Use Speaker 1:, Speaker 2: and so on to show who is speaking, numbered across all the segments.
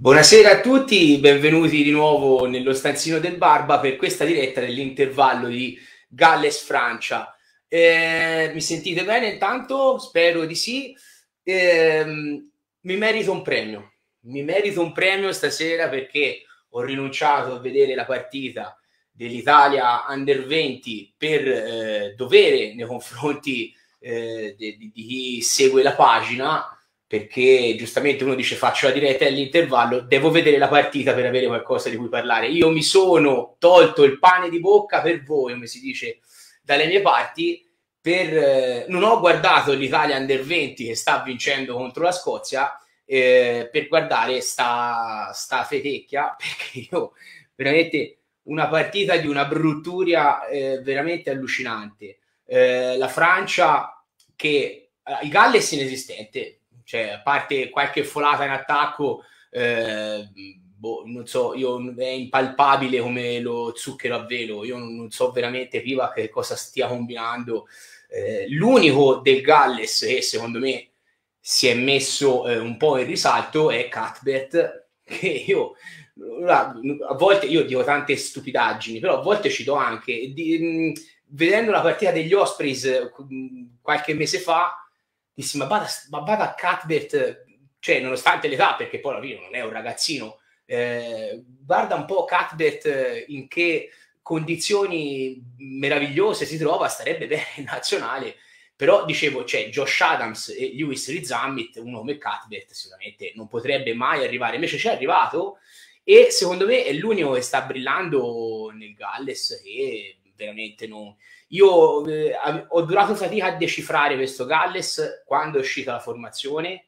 Speaker 1: Buonasera a tutti, benvenuti di nuovo nello stanzino del Barba per questa diretta dell'intervallo di Galles-Francia. Eh, mi sentite bene intanto? Spero di sì. Eh, mi merito un premio. Mi merito un premio stasera perché ho rinunciato a vedere la partita dell'Italia Under 20 per eh, dovere nei confronti eh, di, di chi segue la pagina perché giustamente uno dice faccio la diretta all'intervallo, devo vedere la partita per avere qualcosa di cui parlare. Io mi sono tolto il pane di bocca per voi, come si dice dalle mie parti, per, eh, non ho guardato l'Italia Under 20 che sta vincendo contro la Scozia eh, per guardare sta, sta fetecchia, perché io veramente una partita di una brutturia eh, veramente allucinante. Eh, la Francia che il Galles inesistente, cioè, a parte qualche folata in attacco, eh, boh, non so, io, è impalpabile come lo zucchero a velo. Io non, so veramente Viva che cosa stia combinando. Eh, l'unico del Galles che secondo me si è messo eh, un po' in risalto è Cuthbert, che io a volte io dico tante stupidaggini, però a volte ci do anche. Di, vedendo la partita degli Ospreys qualche mese fa, dissi ma vada, ma vada a Cuthbert, cioè nonostante l'età, perché poi alla fine non è un ragazzino, eh, guarda un po' Cuthbert in che condizioni meravigliose si trova, starebbe bene in nazionale. Però dicevo, c'è cioè, Josh Adams e Lewis Rizammit, uno come Cuthbert sicuramente non potrebbe mai arrivare, invece c'è arrivato e secondo me è l'unico che sta brillando nel Galles e veramente non, io eh, ho durato fatica a decifrare questo Galles quando è uscita la formazione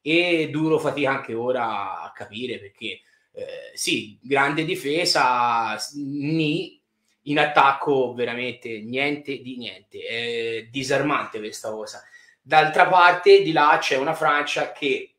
Speaker 1: e duro fatica anche ora a capire perché eh, sì, grande difesa, ni, in attacco veramente niente di niente, è disarmante questa cosa. D'altra parte di là c'è una Francia che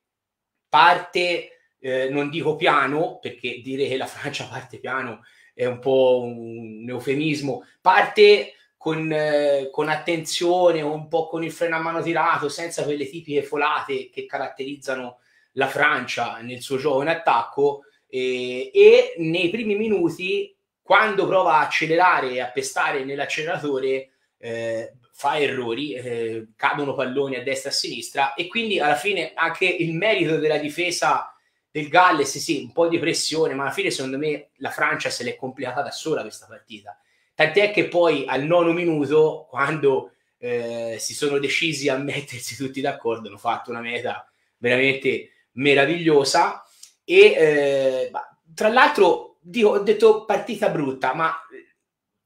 Speaker 1: parte, eh, non dico piano, perché dire che la Francia parte piano è un po' un eufemismo, parte con, eh, con attenzione, un po' con il freno a mano tirato, senza quelle tipiche folate che caratterizzano la Francia nel suo gioco in attacco eh, e nei primi minuti quando prova a accelerare e a pestare nell'acceleratore eh, fa errori, eh, cadono palloni a destra e a sinistra e quindi alla fine anche il merito della difesa del Galles, sì, un po' di pressione, ma alla fine secondo me la Francia se l'è complicata da sola questa partita. Tant'è che poi al nono minuto, quando eh, si sono decisi a mettersi tutti d'accordo, hanno fatto una meta veramente meravigliosa. E eh, tra l'altro, dico, ho detto partita brutta, ma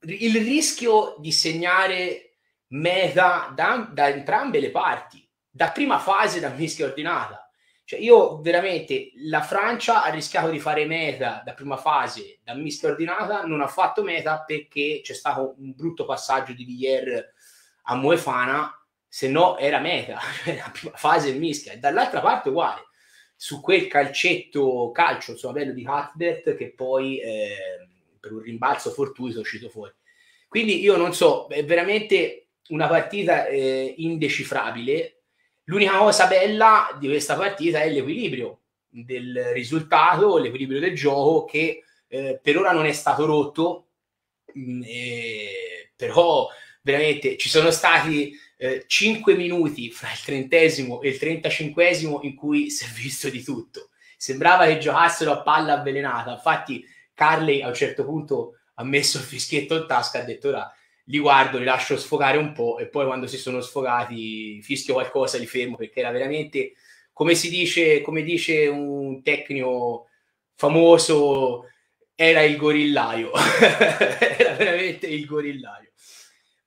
Speaker 1: il rischio di segnare meta da, da entrambe le parti, da prima fase da mischia ordinata cioè io veramente la Francia ha rischiato di fare meta da prima fase, da mischia ordinata, non ha fatto meta perché c'è stato un brutto passaggio di Villiers a Moefana, se no era meta, cioè la prima fase mischia. E dall'altra parte uguale, su quel calcetto calcio, insomma, bello di Cuthbert che poi eh, per un rimbalzo fortuito è uscito fuori. Quindi io non so, è veramente una partita eh, indecifrabile L'unica cosa bella di questa partita è l'equilibrio del risultato, l'equilibrio del gioco che eh, per ora non è stato rotto, mh, mm, eh, però veramente ci sono stati eh, 5 minuti fra il trentesimo e il trentacinquesimo in cui si è visto di tutto. Sembrava che giocassero a palla avvelenata, infatti Carley a un certo punto ha messo il fischietto in tasca e ha detto ora li guardo, li lascio sfogare un po' e poi quando si sono sfogati fischio qualcosa, li fermo perché era veramente, come si dice, come dice un tecnico famoso, era il gorillaio, era veramente il gorillaio.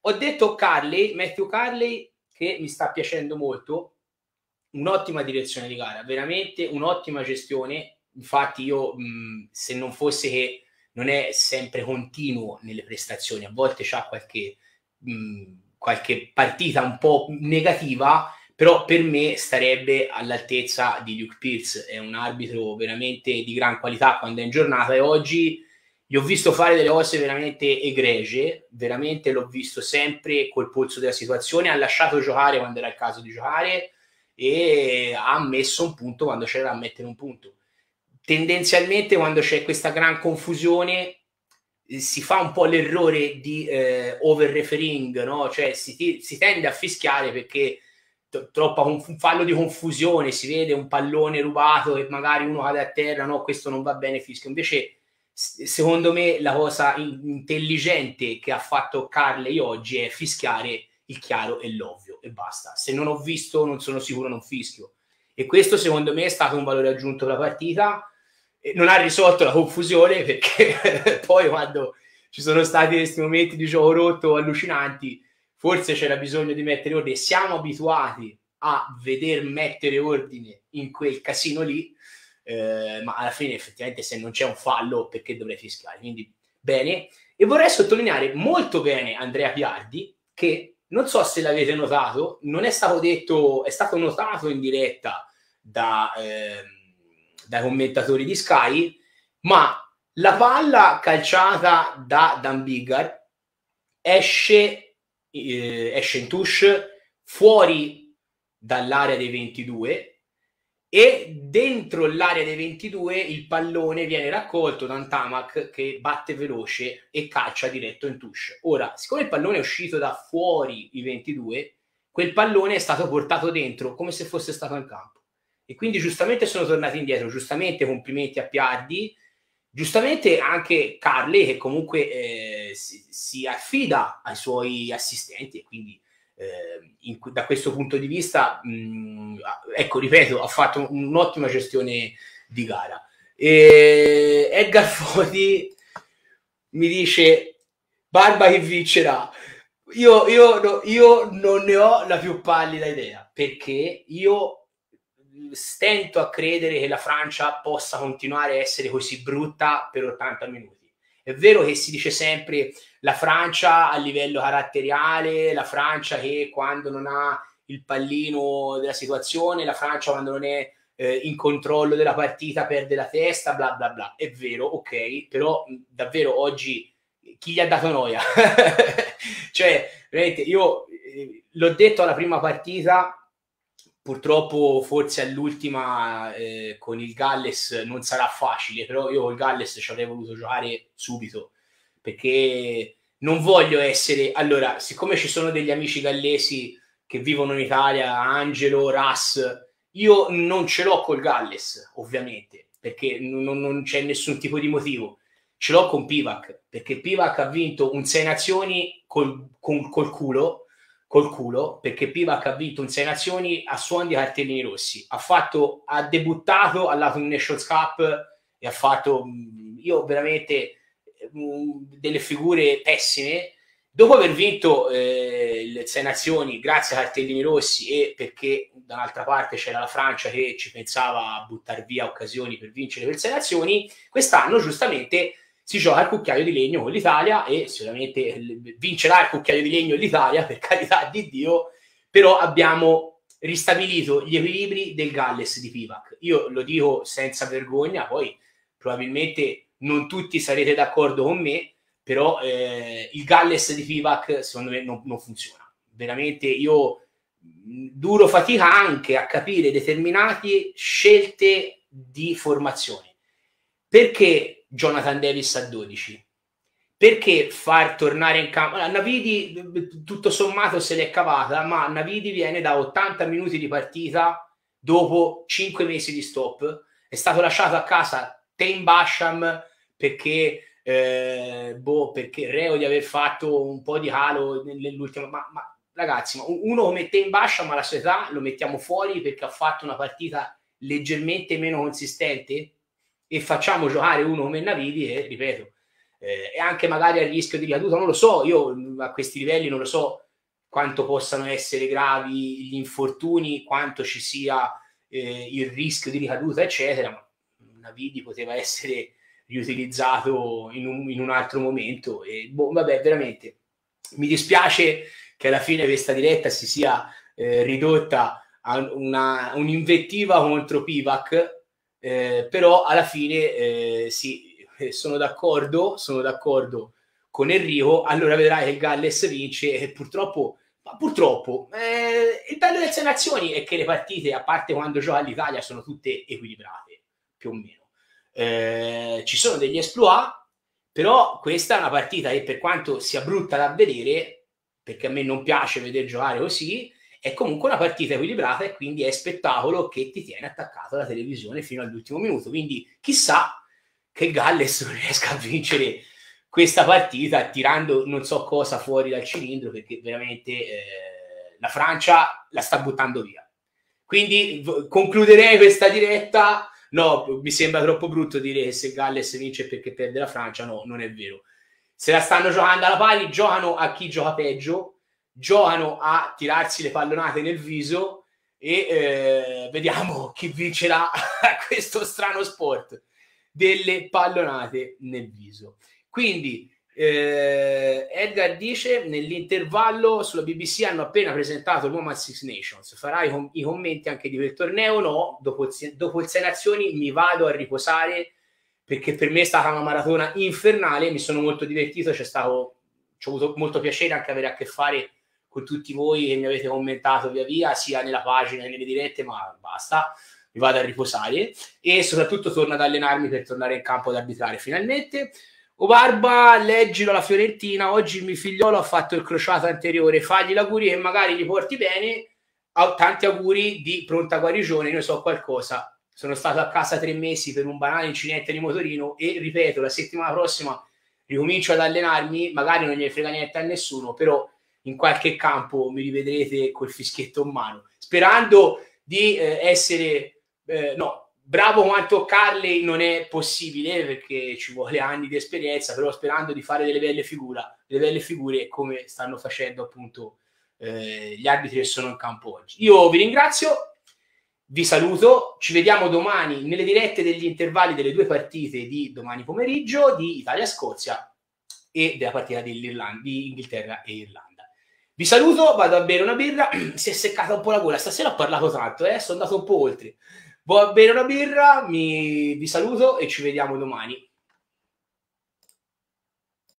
Speaker 1: Ho detto Carley, Matthew Carley, che mi sta piacendo molto, un'ottima direzione di gara, veramente un'ottima gestione. Infatti, io mh, se non fosse che non è sempre continuo nelle prestazioni, a volte c'ha qualche, qualche partita un po' negativa, però per me starebbe all'altezza di Luke Pierce, è un arbitro veramente di gran qualità quando è in giornata e oggi gli ho visto fare delle cose veramente egregie, veramente l'ho visto sempre col polso della situazione, ha lasciato giocare quando era il caso di giocare e ha messo un punto quando c'era da mettere un punto tendenzialmente quando c'è questa gran confusione si fa un po' l'errore di eh, over referring, no? Cioè si, si, tende a fischiare perché t- troppa un fallo di confusione, si vede un pallone rubato e magari uno cade a terra, no, questo non va bene, fischio. Invece secondo me la cosa intelligente che ha fatto Carley oggi è fischiare il chiaro e l'ovvio e basta. Se non ho visto, non sono sicuro, non fischio. E questo secondo me è stato un valore aggiunto per la partita non ha risolto la confusione perché poi quando ci sono stati questi momenti di gioco rotto allucinanti, forse c'era bisogno di mettere ordine. Siamo abituati a veder mettere ordine in quel casino lì, eh, ma alla fine effettivamente se non c'è un fallo perché dovrei fischiare? Quindi bene. E vorrei sottolineare molto bene Andrea Piardi che non so se l'avete notato, non è stato detto, è stato notato in diretta da... Eh, dai commentatori di Sky, ma la palla calciata da Dan Biggar esce, eh, esce in touche fuori dall'area dei 22 e dentro l'area dei 22 il pallone viene raccolto da un Tamac che batte veloce e calcia diretto in touche. Ora, siccome il pallone è uscito da fuori i 22, quel pallone è stato portato dentro come se fosse stato in campo e quindi giustamente sono tornati indietro, giustamente complimenti a Piardi, giustamente anche Carle che comunque eh, si, si, affida ai suoi assistenti e quindi eh, in, da questo punto di vista, mh, ecco, ripeto, ha fatto un'ottima gestione di gara. E Edgar Foti mi dice Barba che vincerà. Io, io, io non ne ho la più pallida idea perché io stento a credere che la Francia possa continuare a essere così brutta per 80 minuti. È vero che si dice sempre la Francia a livello caratteriale, la Francia che quando non ha il pallino della situazione, la Francia quando non è eh, in controllo della partita perde la testa, bla bla bla. È vero, ok, però davvero oggi chi gli ha dato noia? cioè, veramente, io eh, l'ho detto alla prima partita, Purtroppo forse all'ultima eh, con il Galles non sarà facile, però io col Galles ci avrei voluto giocare subito perché non voglio essere... Allora, siccome ci sono degli amici gallesi che vivono in Italia, Angelo, Ras, io non ce l'ho col Galles, ovviamente, perché non, non c'è nessun tipo di motivo. Ce l'ho con Pivac, perché Pivac ha vinto un 6 nazioni col, col, col culo col culo perché Pivac ha vinto in sei nazioni a suon di cartellini rossi. Ha, fatto, ha debuttato al lato di Nations Cup e ha fatto mm, io veramente mm, delle figure pessime. Dopo aver vinto eh, le sei nazioni grazie a cartellini rossi e perché dall'altra parte c'era la Francia che ci pensava a buttare via occasioni per vincere per sei nazioni, quest'anno giustamente si gioca il cucchiaio di legno con l'Italia e sicuramente vincerà il cucchiaio di legno l'Italia, per carità di Dio, però abbiamo ristabilito gli equilibri del Galles di Pivac. Io lo dico senza vergogna, poi probabilmente non tutti sarete d'accordo con me, però eh, il Galles di Pivac secondo me non, non funziona. Veramente io duro fatica anche a capire determinate scelte di formazione. Perché Jonathan Davis a 12. Perché far tornare in campo? Allora, Navidi tutto sommato se l'è cavata, ma Navidi viene da 80 minuti di partita dopo 5 mesi di stop. È stato lasciato a casa Tame Basham perché, eh, boh, perché reo di aver fatto un po' di calo nell'ultimo... Ma, ma ragazzi, ma uno come Tame Basham alla sua età lo mettiamo fuori perché ha fatto una partita leggermente meno consistente? E facciamo giocare uno come Navidi e ripeto, eh, e anche magari a rischio di ricaduta, non lo so, io a questi livelli non lo so quanto possano essere gravi gli infortuni, quanto ci sia eh, il rischio di ricaduta, eccetera, ma Navidi poteva essere riutilizzato in un, in un altro momento e boh, vabbè, veramente mi dispiace che alla fine questa diretta si sia eh, ridotta a una, un'invettiva contro Pivac eh, però alla fine eh, sì, eh, sono d'accordo, sono d'accordo con Enrico, allora vedrai che il Galles vince e purtroppo, ma purtroppo eh, il bello delle nazioni è che le partite, a parte quando gioca l'Italia, sono tutte equilibrate, più o meno. eh, ci sono degli esploit, però questa è una partita che per quanto sia brutta da vedere, perché a me non piace vedere giocare così, è comunque una partita equilibrata e quindi è spettacolo che ti tiene attaccato alla televisione fino all'ultimo minuto. Quindi chissà che Galles riesca a vincere questa partita tirando non so cosa fuori dal cilindro perché veramente eh, la Francia la sta buttando via. Quindi v- concluderei questa diretta. No, mi sembra troppo brutto dire che se Galles vince perché perde la Francia. No, non è vero. Se la stanno giocando alla pari, giocano a chi gioca peggio, giocano a tirarsi le pallonate nel viso e eh, vediamo chi vincerà questo strano sport delle pallonate nel viso. Quindi eh, Edgar dice nell'intervallo sulla BBC hanno appena presentato il Woman Six Nations farai i, com- i, commenti anche di quel torneo no dopo dopo il Sei Nazioni mi vado a riposare perché per me è stata una maratona infernale mi sono molto divertito c'è stato ho avuto molto piacere anche avere a che fare con tutti voi che mi avete commentato via via sia nella pagina che nelle dirette ma basta mi vado a riposare. E soprattutto torno ad allenarmi per tornare in campo ad arbitrare finalmente. O Barba, leggilo alla Fiorentina, oggi il mio figliolo ha fatto il crociato anteriore, fagli l'auguri e magari li porti bene, tanti auguri di pronta guarigione, io so qualcosa, sono stato a casa tre mesi per un banale incidente di motorino e ripeto, la settimana prossima ricomincio ad allenarmi, magari non gli frega niente a nessuno, però in qualche campo mi rivedrete col fischietto in mano, sperando di eh, essere, eh, no, bravo quanto Carley non è possibile perché ci vuole anni di esperienza, però sperando di fare delle belle figure, delle belle figure come stanno facendo appunto eh, gli arbitri che sono in campo oggi. Io vi ringrazio, vi saluto, ci vediamo domani nelle dirette degli intervalli delle due partite di domani pomeriggio di Italia-Scozia e della partita di Inghilterra e Irlanda. Vi saluto, vado a bere una birra, si è seccata un po' la gola, stasera ho parlato tanto, eh? sono andato un po' oltre. Vado a bere una birra, mi, vi saluto e ci vediamo domani.